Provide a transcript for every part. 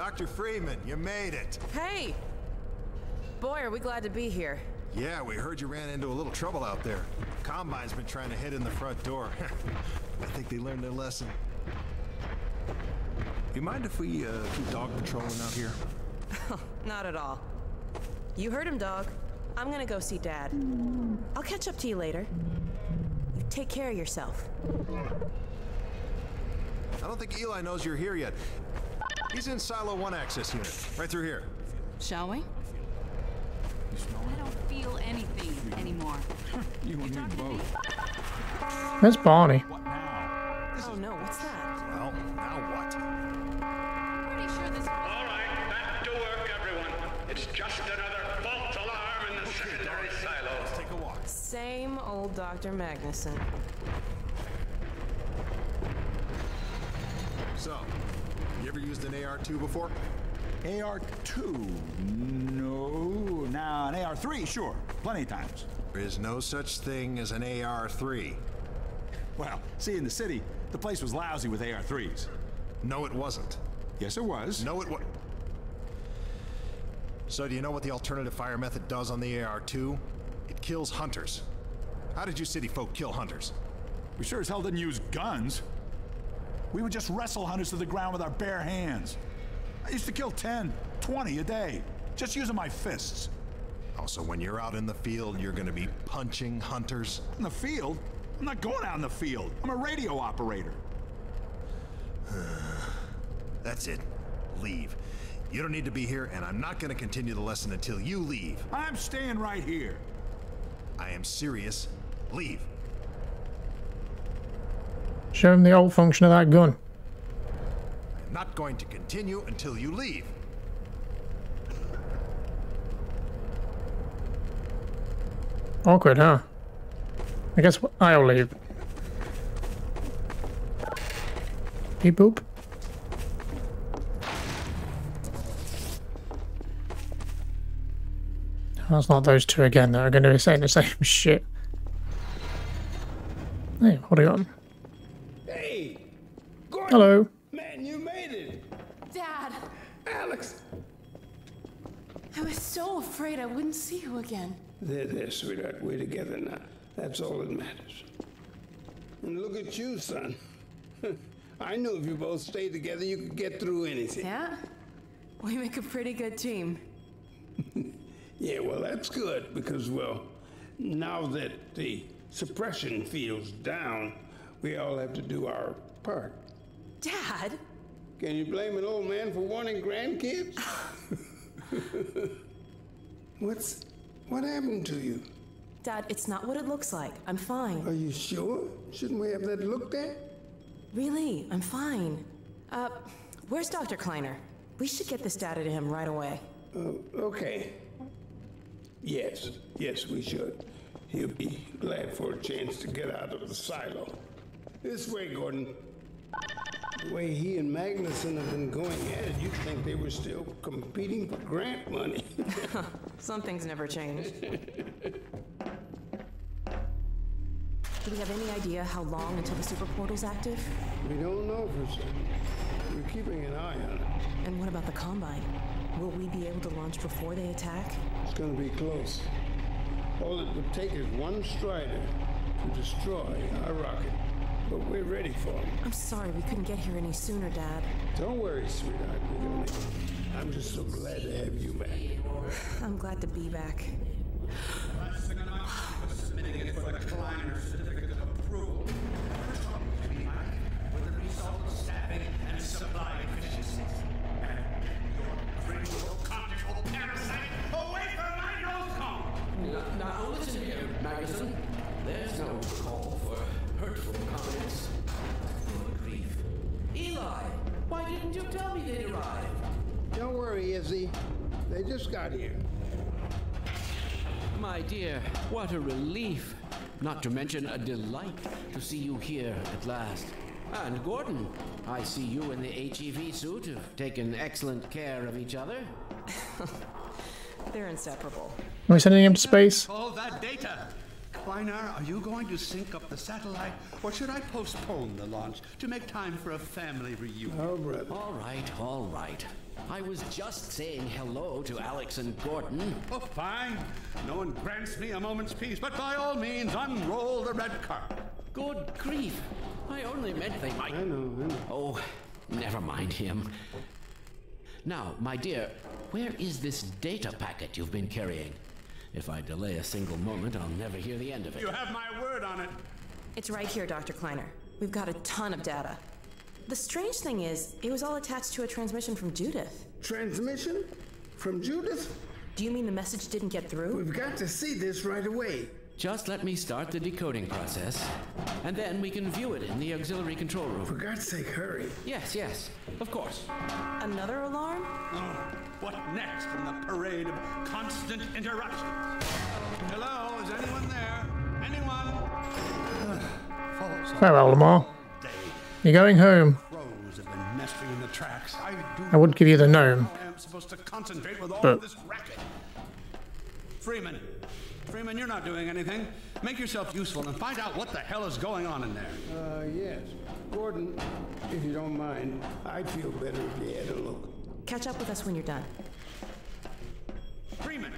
Dr. Freeman, you made it. Hey! Boy, are we glad to be here. Yeah, we heard you ran into a little trouble out there. Combine's been trying to hit in the front door. I think they learned their lesson. You mind if we uh, keep dog patrolling out here? Not at all. You heard him, dog. I'm gonna go see Dad. I'll catch up to you later. You take care of yourself. I don't think Eli knows you're here yet. He's in Silo 1 access unit, right through here. Shall we? I don't feel anything anymore. You and me both. Where's Barney? Oh no, what's that? Well, now what? Pretty sure this. All right, back to work, everyone. It's just another false alarm in the secondary silo. Let's take a walk. Same old Dr. Magnusson. So, you ever used an AR-2 before? AR-2? No. Now, an AR-3, sure. Plenty of times. There is no such thing as an AR-3. Well, see, in the city, the place was lousy with AR-3s. No, it wasn't. Yes, it was. No, it was. So, do you know what the alternative fire method does on the AR-2? It kills hunters. How did you city folk kill hunters? We sure as hell didn't use guns. We would just wrestle hunters to the ground with our bare hands. I used to kill 10, 20 a day, just using my fists. Also, when you're out in the field, you're gonna be punching hunters? In the field? I'm not going out in the field. I'm a radio operator. That's it. Leave. You don't need to be here, and I'm not gonna continue the lesson until you leave. I'm staying right here. I am serious. Leave. Show him the old function of that gun. I'm not going to continue until you leave. Awkward, huh? I guess I'll leave. Beep boop. That's not those two again that are going to be saying the same shit. Hey, what do you got? Hey! Gordon! Hello. Man, you made it! Dad, Alex! I was so afraid I wouldn't see you again. There, there, sweetheart. We're together now. That's all that matters. And look at you, son. I knew if you both stayed together, you could get through anything. Yeah? We make a pretty good team. Yeah, well, that's good because, well, now that the suppression field's down, we all have to do our part. Dad? Can you blame an old man for wanting grandkids? What's what happened to you? Dad, it's not what it looks like. I'm fine. Are you sure? Shouldn't we have that looked at? Really, I'm fine. Uh, where's Dr. Kleiner? We should get this data to him right away. Uh, okay. Yes, yes, we should. He'll be glad for a chance to get out of the silo. This way, Gordon. The way he and Magnusson have been going at it, you'd think they were still competing for grant money. Some things never change. Do we have any idea how long until the super portal's active? we don't know for certain. We're keeping an eye on it. And what about the Combine? Will we be able to launch before they attack? It's gonna be close. All it would take is one Strider to destroy our rocket. But we're ready for him. I'm sorry we couldn't get here any sooner, Dad. Don't worry, sweetheart. We're gonna make it. I'm just so glad to have you back. I'm glad to be back. Didn't you tell me they'd arrived? Don't worry, Izzy. They just got here. My dear, what a relief. Not to mention a delight to see you here at last. And Gordon, I see you in the HEV suit have taken excellent care of each other. They're inseparable. Are we sending him to space? All that data! Kleiner, are you going to sync up the satellite, or should I postpone the launch to make time for a family reunion? Oh, brother. All right, all right. I was just saying hello to Alex and Gordon. Oh, fine. No one grants me a moment's peace, but by all means, unroll the red carpet. Good grief. I only meant they might. I know, I know. Oh, never mind him. Now, my dear, where is this data packet you've been carrying? If I delay a single moment, I'll never hear the end of it. You have my word on it. It's right here, Dr. Kleiner. We've got a ton of data. The strange thing is, it was all attached to a transmission from Judith. Transmission? From Judith? Do you mean the message didn't get through? We've got to see this right away. Just let me start the decoding process, and then we can view it in the auxiliary control room. For. God's sake, hurry. Yes, yes, of course. Another alarm? Oh, what next in the parade of constant interruptions? Hello, is anyone there? Anyone? False Farewell, Lamarr. You're going home. Crows have been nesting in the tracks. I do I would give you the gnome. I am supposed to concentrate with all But- this racket. Freeman, Freeman, you're not doing anything. Make yourself useful and find out what the hell is going on in there. Uh, yes. Gordon, if you don't mind, I'd feel better if you had a look. Catch up with us when you're done. Freeman,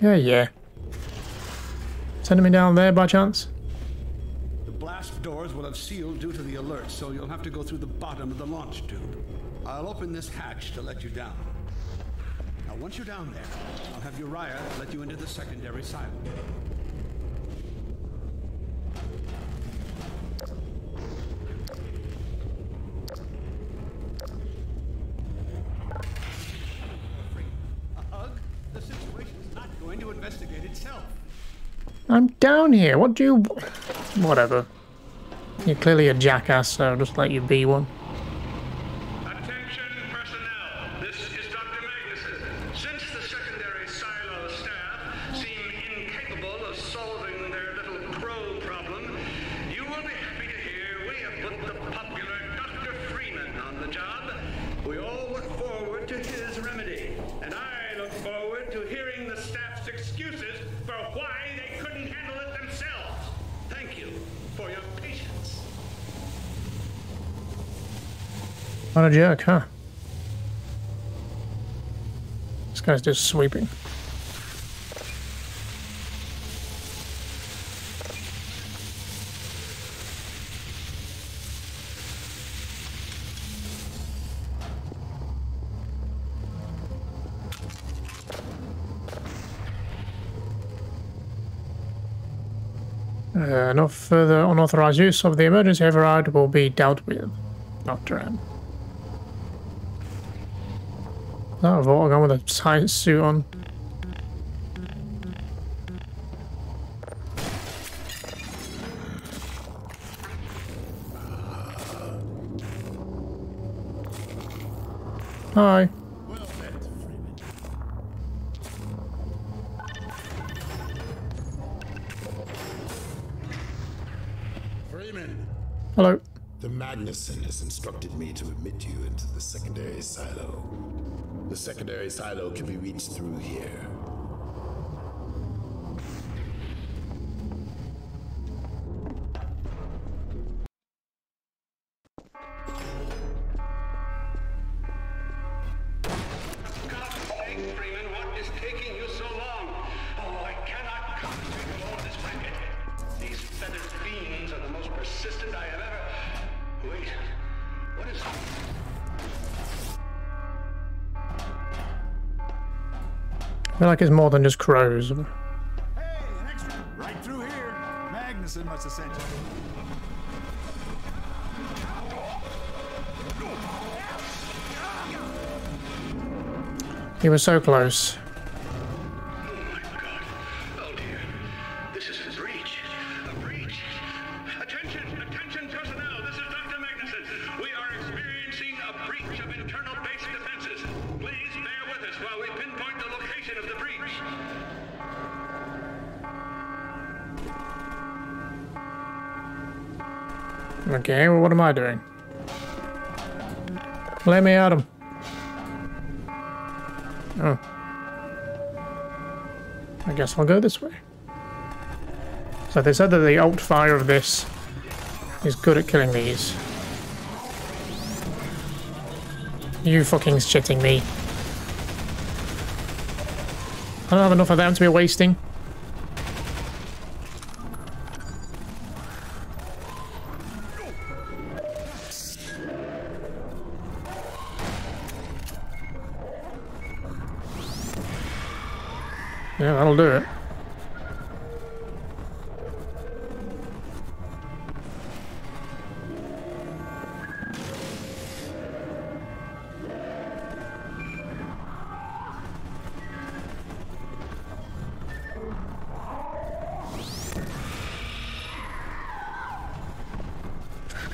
Yeah, yeah. Sending me down there by chance? the blast doors will have sealed due to the alert, so you'll have to go through the bottom of the launch tube. I'll open this hatch to let you down. Now, once you're down there, I'll have Uriah let you into the secondary silo. A hug? The situation's not going to investigate itself. I'm down here. What do you... Whatever. You're clearly a jackass, so I'll just let you be one. What a jerk, huh? This guy's just sweeping. Uh, no further unauthorized use of the emergency override will be dealt with. Dr. M. That a Vortigaunt with a tight suit on. Hi. Freeman, Hello. the Magnusson has instructed me to admit you into the secondary silo. The secondary silo can be reached through here. God's Freeman, what is taking you so long? I cannot concentrate with this racket. These feathered fiends are the most persistent I have ever. Wait, what is. Feel like it's more than just crows. Hey. Right through here. Magnusson must have sent you. He was so close. Okay, well, what am I doing? Let me at him. Oh. I guess I'll go this way. So they said that the alt fire of this is good at killing these. You fucking shitting me. I don't have enough of them to be wasting.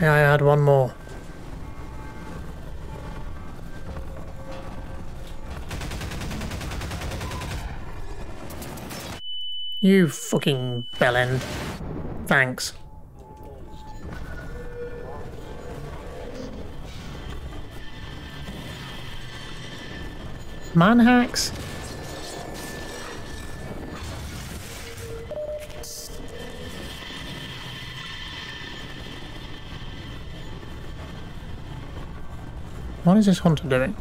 May I add one more? You fucking bellend. Thanks. Manhacks? What is this hunter doing?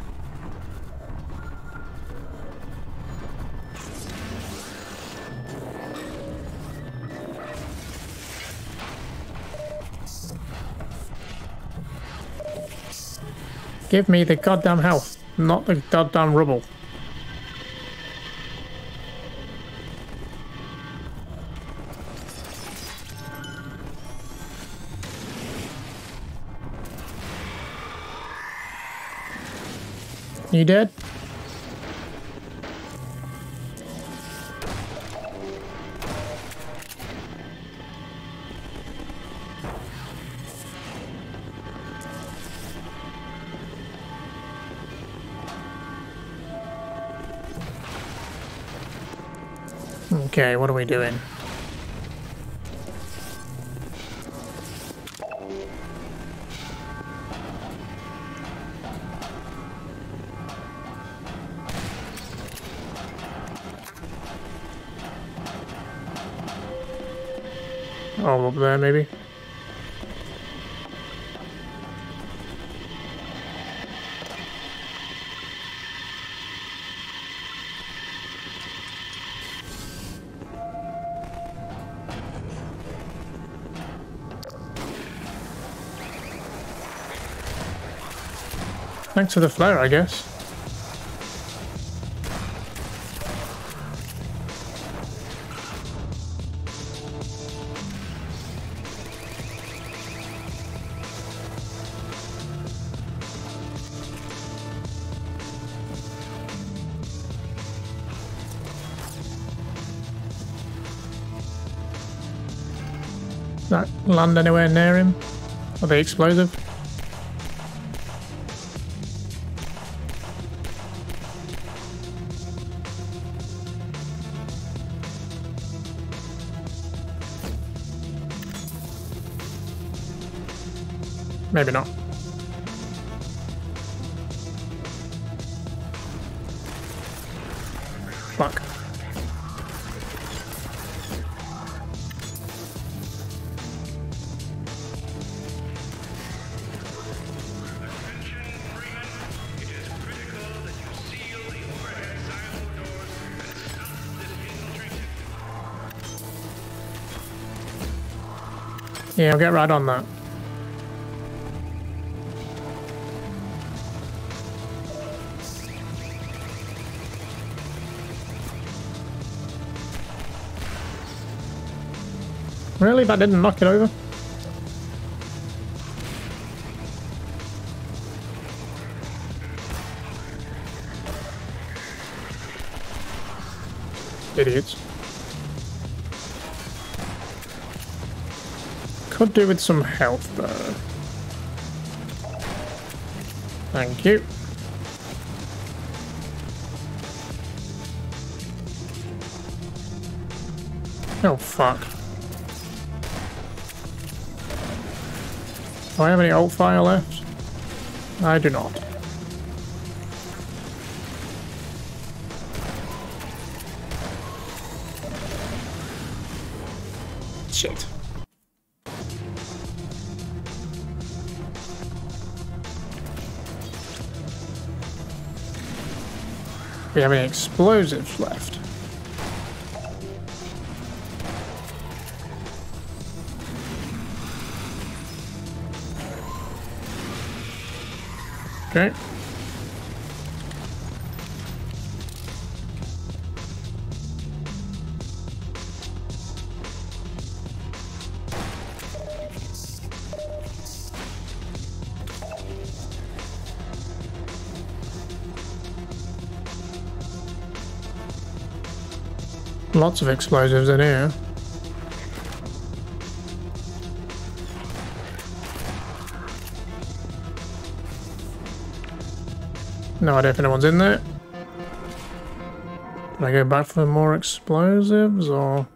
Give me the goddamn health, not the goddamn rubble. You dead? Okay, what are we doing? Up there maybe? Thanks for the flare, I guess. Land anywhere near him? Are they explosive? Yeah, I'll get right on that. Really? That didn't knock it over? Idiots. Could do with some health though. Thank you. Oh fuck. Do I have any alt fire left? I do not. Shit. We have any explosives left. Okay. Lots of explosives in here. No idea if anyone's in there. Can I go back for more explosives or...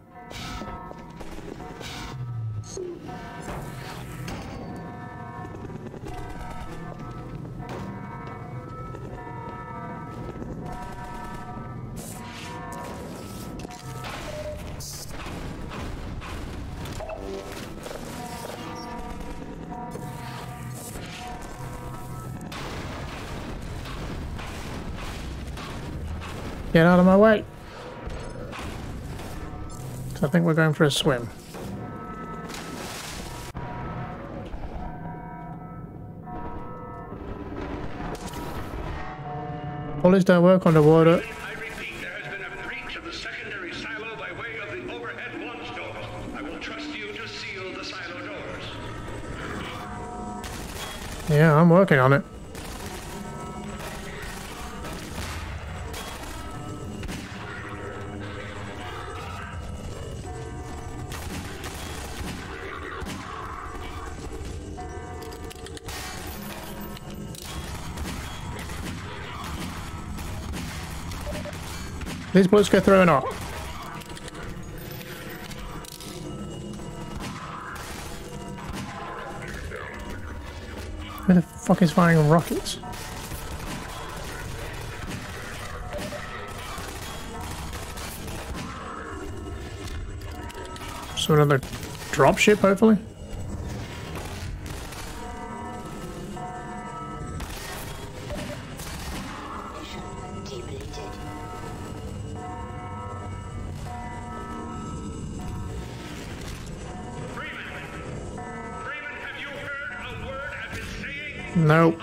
will trust you to seal the silo doors. Yeah, I'm working on it. These bullets go through or not? Who the fuck is firing rockets? So another dropship, hopefully? Nope.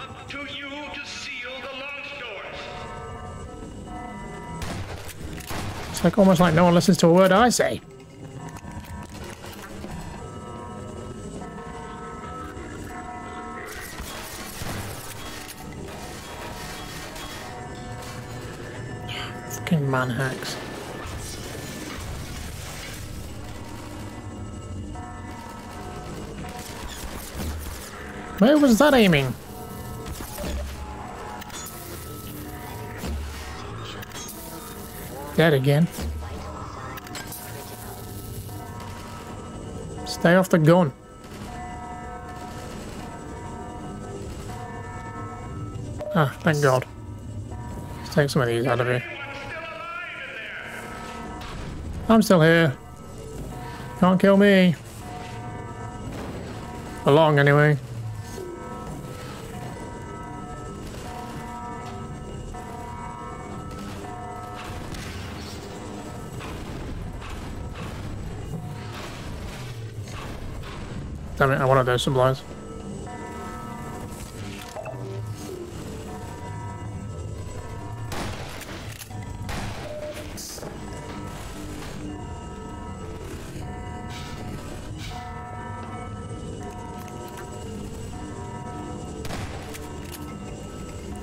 It's like almost like no one listens to a word I say. Fucking man hacks. Where was that aiming? Dead again. Stay off the gun. Ah, thank God. Let's take some of these out of here. I'm still here. Can't kill me. For long, anyway. Uh, Those supplies.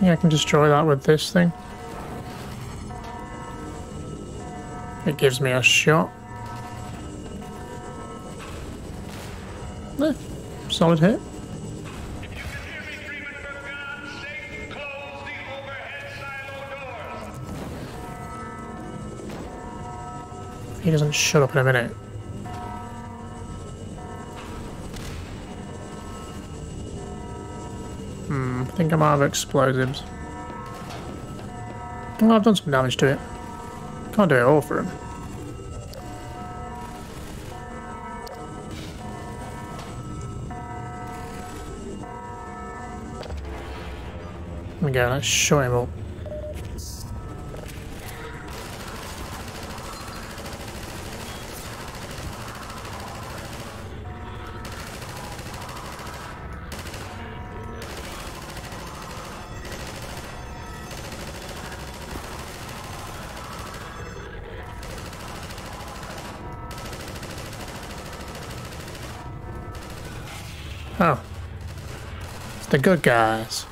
Yeah, I can destroy that with this thing. It gives me a shot. Solid hit. He doesn't shut up in a minute. Hmm, I think I'm out of explosives. I've done some damage to it. Can't do it all for him. go, let's show him up. Oh. It's the good guys.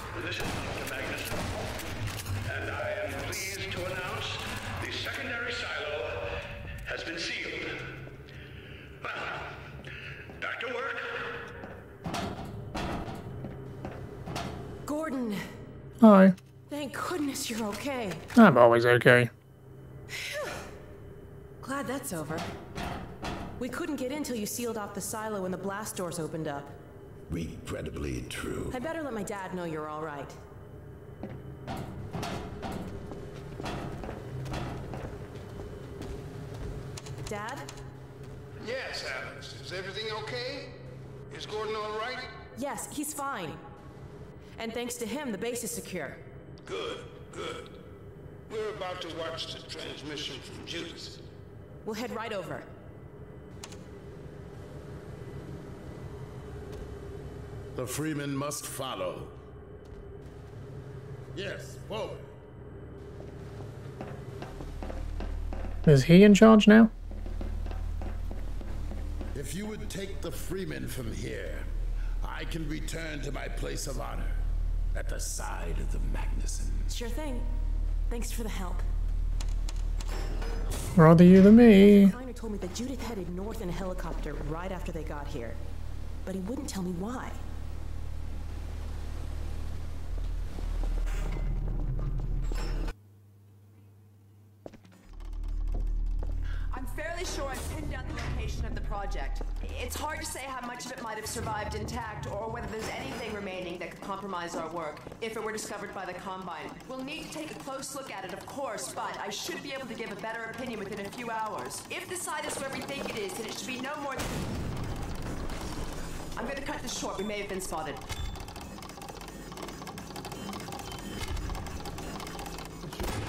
Hi. thank goodness you're okay. I'm always okay. Glad that's over. We couldn't get in till you sealed off the silo when the blast doors opened up. Regrettably true. I better let my dad know you're all right. Dad? Yes, Alex. Is everything okay? Is Gordon all right? Yes, he's fine. And thanks to him, the base is secure. Good, good. We're about to watch the transmission from Judith. We'll head right over. The Freeman must follow. Yes, forward. Is he in charge now? If you would take the Freeman from here, I can return to my place of honor at the side of the Magnusson. Sure thing. Thanks for the help. Rather you than me. Kleiner told me that Judith headed north in a helicopter right after they got here. But he wouldn't tell me why. Much of it might have survived intact or whether there's anything remaining that could compromise our work if it were discovered by the Combine. We'll need to take a close look at it, of course, but I should be able to give a better opinion within a few hours. If the site is where we think it is, then it should be no more than... I'm gonna cut this short. We may have been spotted.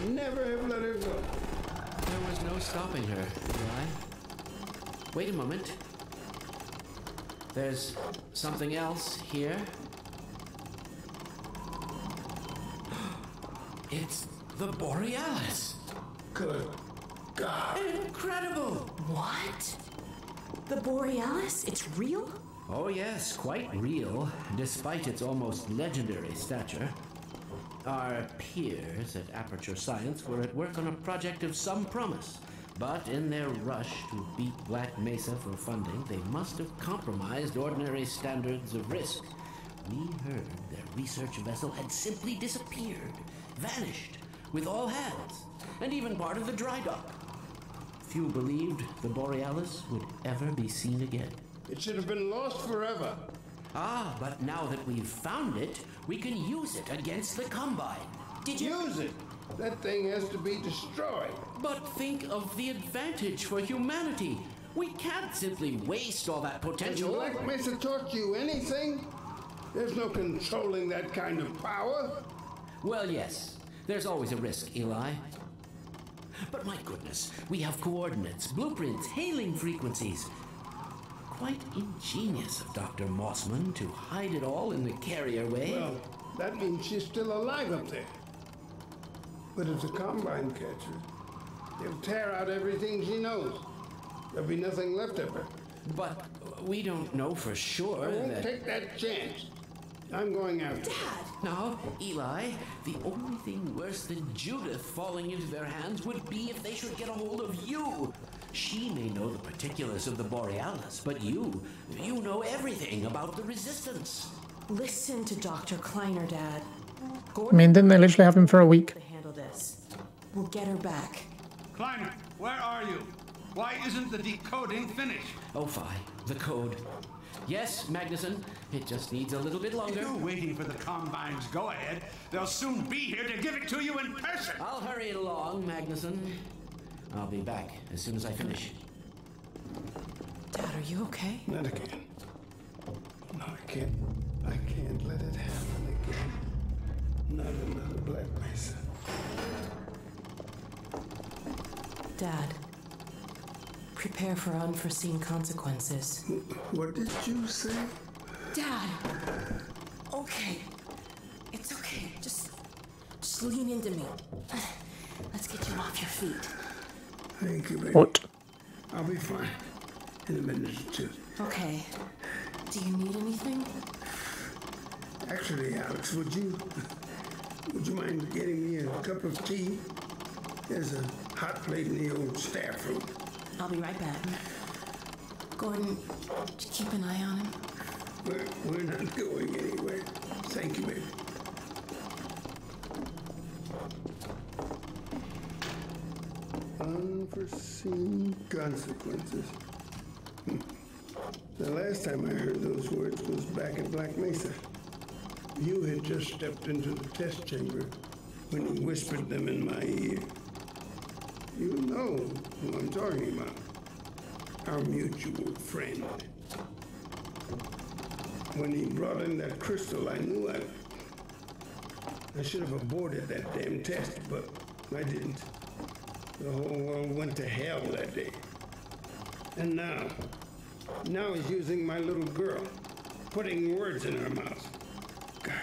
Never have let her go. There was no stopping her, Eli. Wait a moment. There's something else here. It's the Borealis. Good God. Incredible! What? The Borealis? It's real? Oh, yes, quite real, despite its almost legendary stature. Our peers at Aperture Science were at work on a project of some promise, but in their rush to beat Black Mesa for funding, they must have compromised ordinary standards of risk. We heard their research vessel had simply disappeared, vanished, with all hands, and even part of the dry dock. Few believed the Borealis would ever be seen again. It should have been lost forever. Ah, but now that we've found it, we can use it against the Combine. Did you use it? That thing has to be destroyed. But think of the advantage for humanity. We can't simply waste all that potential. Black Mesa taught you anything? There's no controlling that kind of power. Well, yes. There's always a risk, Eli. But my goodness, we have coordinates, blueprints, hailing frequencies. Quite ingenious of Dr. Mossman to hide it all in the carrier wave. Well, that means she's still alive up there. But if the Combine catch her, they'll tear out everything she knows. There'll be nothing left of her. But we don't know for sure I won't that. take that chance. I'm going after her. No, Eli, the only thing worse than Judith falling into their hands would be if they should get a hold of you. She may know the particulars of the Borealis, but you, you know everything about the Resistance. Listen to Dr. Kleiner, Dad. I mean, didn't they literally have him for a week? To handle this. We'll get her back. Kleiner, where are you? Why isn't the decoding finished? Oh, fine. The code. Yes, Magnusson. It just needs a little bit If longer. you're waiting for the Combine's go-ahead, they'll soon be here to give it to you in person. I'll hurry along, Magnusson. I'll be back as soon as I finish. Dad, are you okay? Not again. No, I can't. I can't let it happen again. Not another Black Mesa. Dad, prepare for unforeseen consequences. What did you say? Dad! Okay. It's okay. Just, just lean into me. Let's get you off your feet. Thank you, baby. What? I'll be fine in a minute or two. Okay. Do you need anything? Actually, Alex, would you would you mind getting me a cup of tea? There's a hot plate in the old staff room. I'll be right back. Gordon, Just keep an eye on him. We're, we're not going anywhere. Thank you, baby. Unforeseen consequences. Hmm. The last time I heard those words was back at Black Mesa. You had just stepped into the test chamber when he whispered them in my ear. You know who I'm talking about. Our mutual friend. When he brought in that crystal, I knew I. I should have aborted that damn test, but I didn't. The whole world went to hell that day. And now, now he's using my little girl, putting words in her mouth. God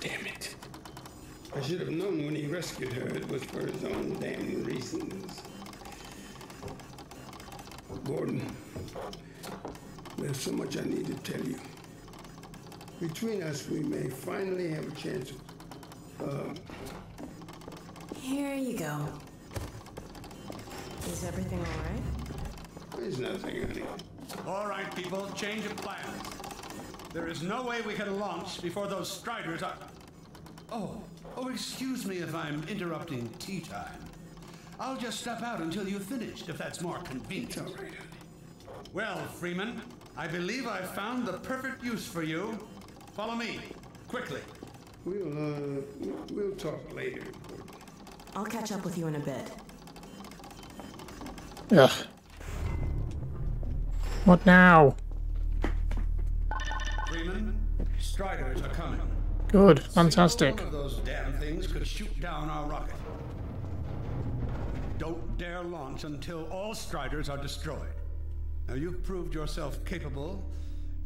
damn it. I should have known when he rescued her it was for his own damn reasons. Gordon, there's so much I need to tell you. Between us, we may finally have a chance. Uh, Here you go. Is everything all right? there's nothing, honey. All right, people, change of plans. There is no way we can launch before those striders are. Oh, oh, excuse me if I'm interrupting tea time. I'll just step out until you've finished, if that's more convenient. all right, Well, Freeman, I believe I've found the perfect use for you. Follow me, quickly. We'll, uh, we'll talk later. I'll catch up with you in a bit. Ugh. What now? Freeman, striders are coming. Good. Fantastic. Those damn things could shoot down our rocket. Don't dare launch until all striders are destroyed. Now, you've proved yourself capable,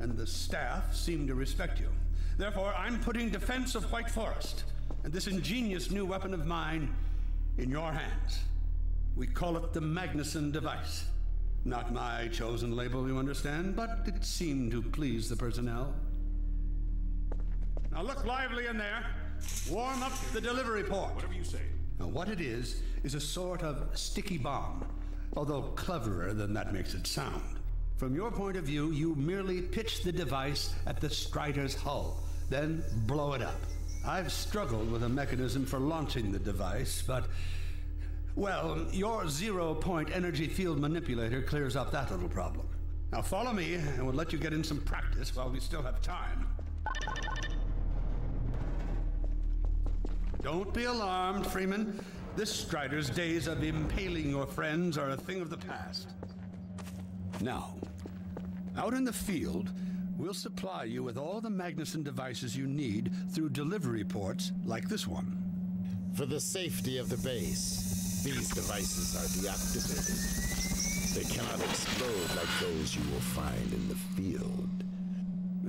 and the staff seem to respect you. Therefore, I'm putting defense of White Forest and this ingenious new weapon of mine in your hands. We call it the Magnusson device. Not my chosen label, you understand, but it seemed to please the personnel. Now look lively in there. Warm up the delivery port. Whatever you say. Now, what it is, is a sort of sticky bomb, although cleverer than that makes it sound. From your point of view, you merely pitch the device at the Strider's hull, then blow it up. I've struggled with a mechanism for launching the device, but. Well, your zero point energy field manipulator clears up that little problem. Now follow me, and we'll let you get in some practice while we still have time. Don't be alarmed, Freeman. This Strider's days of impaling your friends are a thing of the past. Now, out in the field, we'll supply you with all the Magnusson devices you need through delivery ports like this one. For the safety of the base, these devices are deactivated. They cannot explode like those you will find in the field.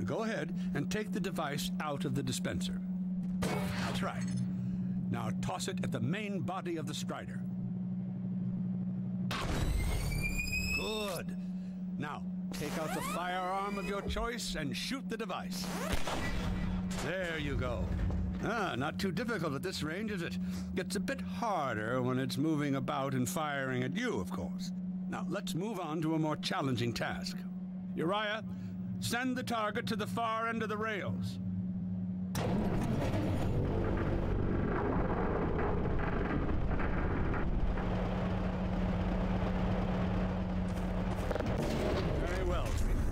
Go ahead and take the device out of the dispenser. That's right. Now toss it at the main body of the Strider. Good. Now, take out the firearm of your choice and shoot the device. There you go. Ah, not too difficult at this range, is it? Gets a bit harder when it's moving about and firing at you, of course. Now, let's move on to a more challenging task. Uriah, send the target to the far end of the rails. Very well, Freeman.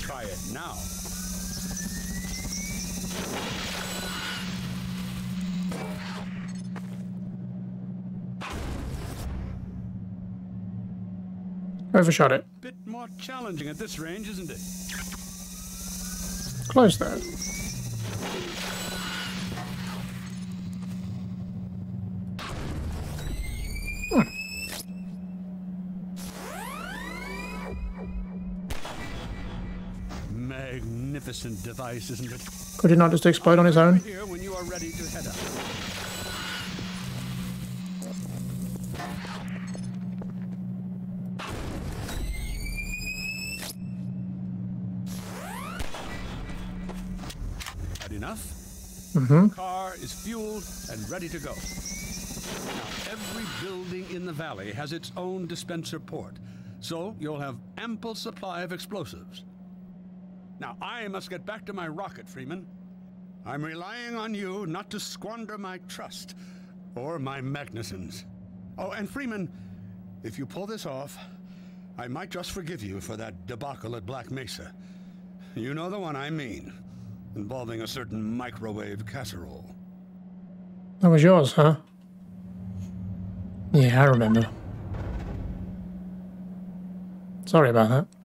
Try it now. Overshot it. Bit more challenging at this range, isn't it? Close though. magnificent device, isn't it? Could he not just explode on his own? enough. Mm -hmm. The car is fueled and ready to go. Now, every building in the valley has its own dispenser port, so you'll have ample supply of explosives. Now, I must get back to my rocket, Freeman. I'm relying on you not to squander my trust or my Magnussons. Oh, and Freeman, if you pull this off, I might just forgive you for that debacle at Black Mesa. You know the one I mean, involving a certain microwave casserole. That was yours, huh? Yeah, I remember. Sorry about that.